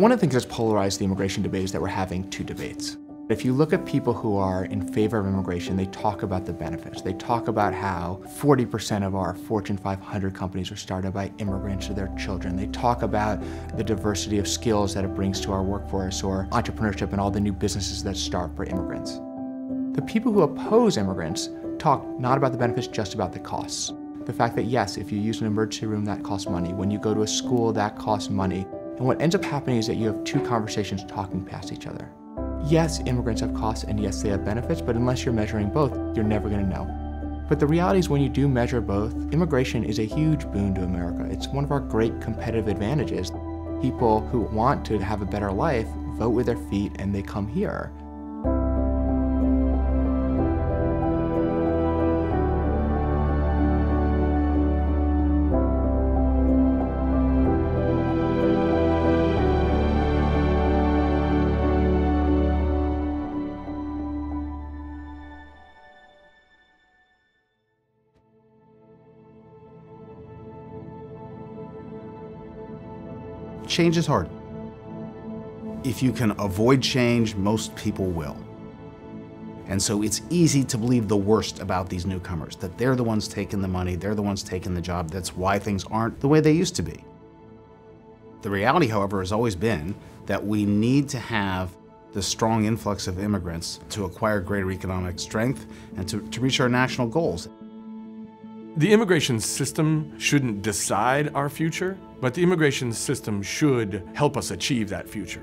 One of the things that's polarized the immigration debate is that we're having two debates. If you look at people who are in favor of immigration, they talk about the benefits. They talk about how 40% of our Fortune 500 companies are started by immigrants or their children. They talk about the diversity of skills that it brings to our workforce or entrepreneurship and all the new businesses that start for immigrants. The people who oppose immigrants talk not about the benefits, just about the costs. The fact that yes, if you use an emergency room, that costs money. When you go to a school, that costs money. And what ends up happening is that you have two conversations talking past each other. Yes, immigrants have costs and yes, they have benefits, but unless you're measuring both, you're never going to know. But the reality is when you do measure both, immigration is a huge boon to America. It's one of our great competitive advantages. People who want to have a better life vote with their feet and they come here. Change is hard. If you can avoid change, most people will. And so it's easy to believe the worst about these newcomers, that they're the ones taking the money, they're the ones taking the job, that's why things aren't the way they used to be. The reality, however, has always been that we need to have the strong influx of immigrants to acquire greater economic strength and to, to reach our national goals. The immigration system shouldn't decide our future, but the immigration system should help us achieve that future.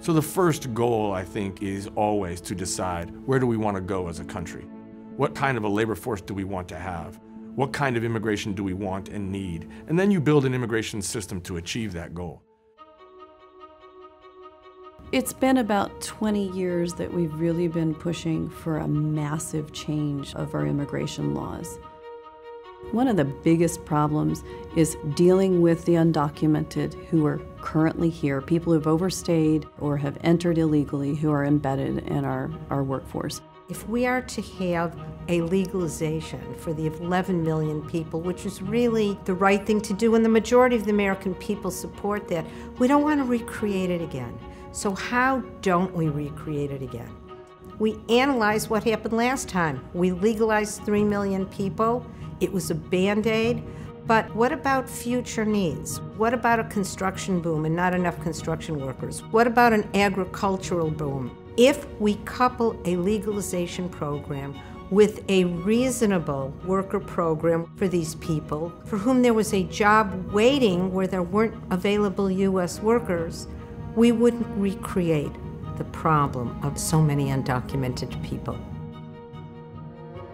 So the first goal, I think, is always to decide where do we want to go as a country? What kind of a labor force do we want to have? What kind of immigration do we want and need? And then you build an immigration system to achieve that goal. It's been about 20 years that we've really been pushing for a massive change of our immigration laws. One of the biggest problems is dealing with the undocumented who are currently here, people who've overstayed or have entered illegally who are embedded in our, our workforce. If we are to have a legalization for the 11 million people, which is really the right thing to do, and the majority of the American people support that, we don't want to recreate it again. So, how don't we recreate it again? We analyze what happened last time. We legalized 3 million people. It was a band aid. But what about future needs? What about a construction boom and not enough construction workers? What about an agricultural boom? If we couple a legalization program with a reasonable worker program for these people for whom there was a job waiting where there weren't available U.S. workers, we wouldn't recreate the problem of so many undocumented people.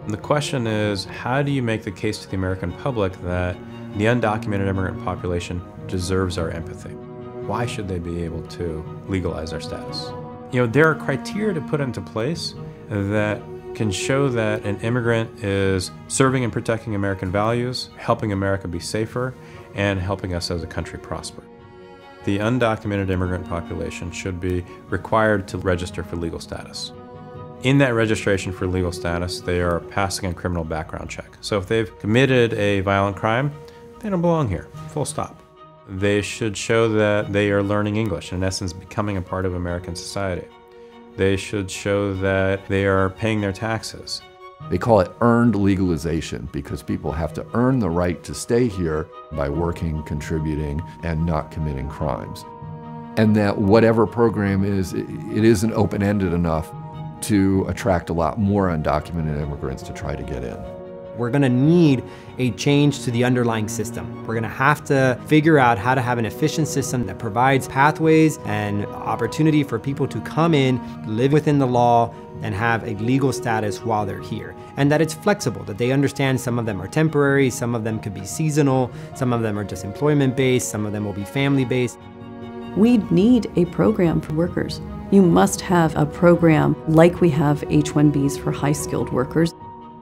The question is, how do you make the case to the American public that the undocumented immigrant population deserves our empathy? Why should they be able to legalize our status? You know, there are criteria to put into place that can show that an immigrant is serving and protecting American values, helping America be safer, and helping us as a country prosper. The undocumented immigrant population should be required to register for legal status. In that registration for legal status, they are passing a criminal background check. So if they've committed a violent crime, they don't belong here, full stop. They should show that they are learning English, in essence, becoming a part of American society. They should show that they are paying their taxes. They call it earned legalization because people have to earn the right to stay here by working, contributing, and not committing crimes. And that whatever program is, it isn't open ended enough to attract a lot more undocumented immigrants to try to get in. We're going to need a change to the underlying system. We're going to have to figure out how to have an efficient system that provides pathways and opportunity for people to come in, live within the law, and have a legal status while they're here. And that it's flexible, that they understand some of them are temporary, some of them could be seasonal, some of them are just employment based, some of them will be family based. We need a program for workers. You must have a program like we have H-1Bs for high-skilled workers.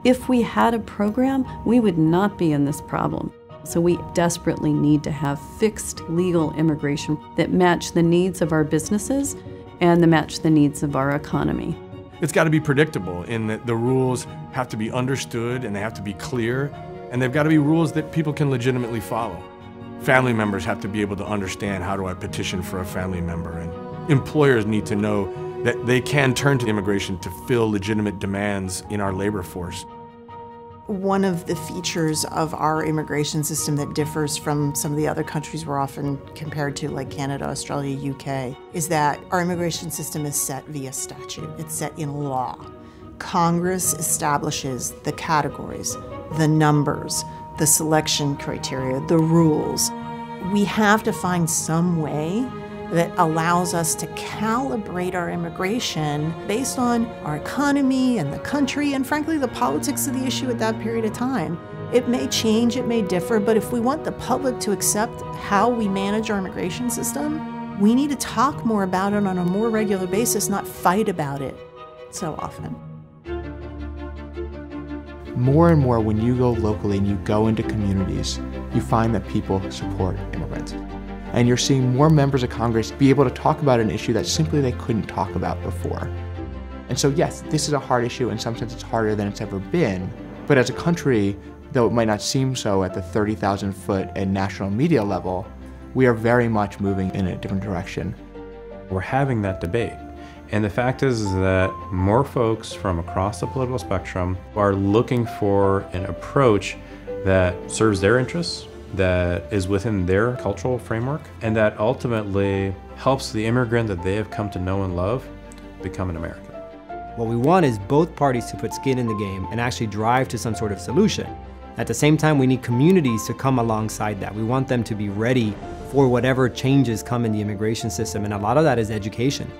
If we had a program, we would not be in this problem. So we desperately need to have fixed legal immigration that match the needs of our businesses and that match the needs of our economy. It's got to be predictable in that the rules have to be understood and they have to be clear and they've got to be rules that people can legitimately follow. Family members have to be able to understand how do I petition for a family member. And employers need to know that they can turn to immigration to fill legitimate demands in our labor force. One of the features of our immigration system that differs from some of the other countries we're often compared to, like Canada, Australia, UK, is that our immigration system is set via statute. It's set in law. Congress establishes the categories, the numbers, the selection criteria, the rules. We have to find some way that allows us to calibrate our immigration based on our economy and the country and, frankly, the politics of the issue at that period of time. It may change, it may differ, but if we want the public to accept how we manage our immigration system, we need to talk more about it on a more regular basis, not fight about it so often. More and more, when you go locally and you go into communities, you find that people support immigrants. And you're seeing more members of Congress be able to talk about an issue that simply they couldn't talk about before. And so, yes, this is a hard issue. In some sense, it's harder than it's ever been. But as a country, though it might not seem so at the 30,000 foot and national media level, we are very much moving in a different direction. We're having that debate. And the fact is, is that more folks from across the political spectrum are looking for an approach that serves their interests, that is within their cultural framework, and that ultimately helps the immigrant that they have come to know and love become an American. What we want is both parties to put skin in the game and actually drive to some sort of solution. At the same time, we need communities to come alongside that. We want them to be ready for whatever changes come in the immigration system, and a lot of that is education.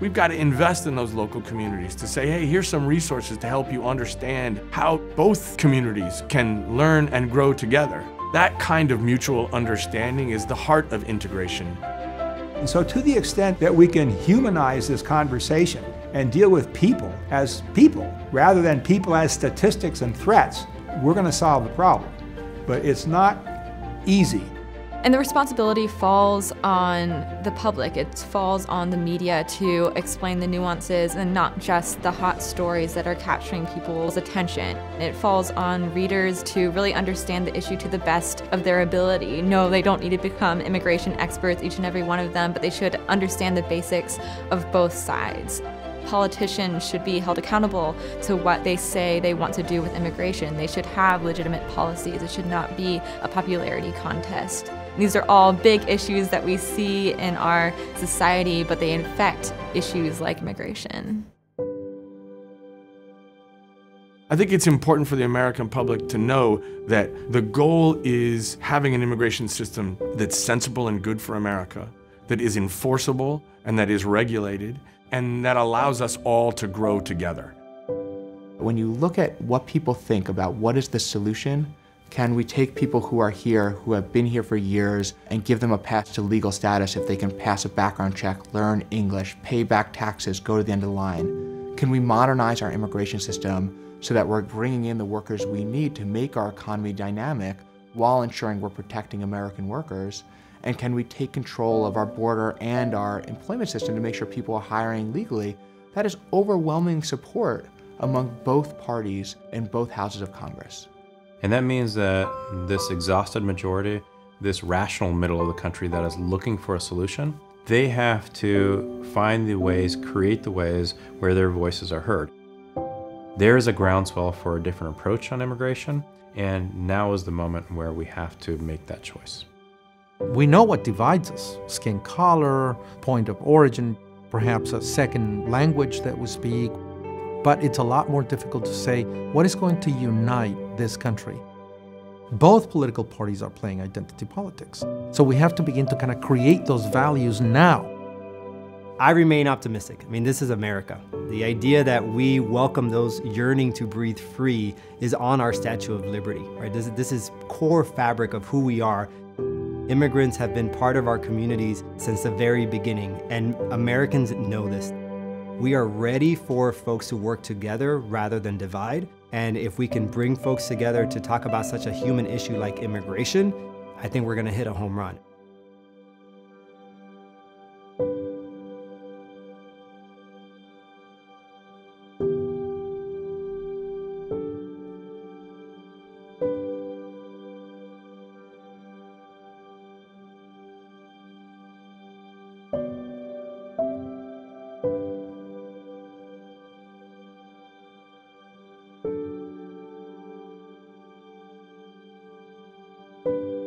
We've got to invest in those local communities to say, hey, here's some resources to help you understand how both communities can learn and grow together. That kind of mutual understanding is the heart of integration. And so, to the extent that we can humanize this conversation and deal with people as people rather than people as statistics and threats, we're going to solve the problem. But it's not easy. And the responsibility falls on the public. It falls on the media to explain the nuances and not just the hot stories that are capturing people's attention. It falls on readers to really understand the issue to the best of their ability. No, they don't need to become immigration experts, each and every one of them, but they should understand the basics of both sides politicians should be held accountable to what they say they want to do with immigration. They should have legitimate policies. It should not be a popularity contest. These are all big issues that we see in our society, but they infect issues like immigration. I think it's important for the American public to know that the goal is having an immigration system that's sensible and good for America, that is enforceable and that is regulated, and that allows us all to grow together. When you look at what people think about what is the solution, can we take people who are here, who have been here for years, and give them a path to legal status if they can pass a background check, learn English, pay back taxes, go to the end of the line? Can we modernize our immigration system so that we're bringing in the workers we need to make our economy dynamic while ensuring we're protecting American workers? And can we take control of our border and our employment system to make sure people are hiring legally? That is overwhelming support among both parties in both houses of Congress. And that means that this exhausted majority, this rational middle of the country that is looking for a solution, they have to find the ways, create the ways where their voices are heard. There is a groundswell for a different approach on immigration, and now is the moment where we have to make that choice. We know what divides us skin color, point of origin, perhaps a second language that we speak. But it's a lot more difficult to say what is going to unite this country. Both political parties are playing identity politics. So we have to begin to kind of create those values now. I remain optimistic. I mean, this is America. The idea that we welcome those yearning to breathe free is on our Statue of Liberty, right? This, this is core fabric of who we are. Immigrants have been part of our communities since the very beginning, and Americans know this. We are ready for folks to work together rather than divide. And if we can bring folks together to talk about such a human issue like immigration, I think we're going to hit a home run. You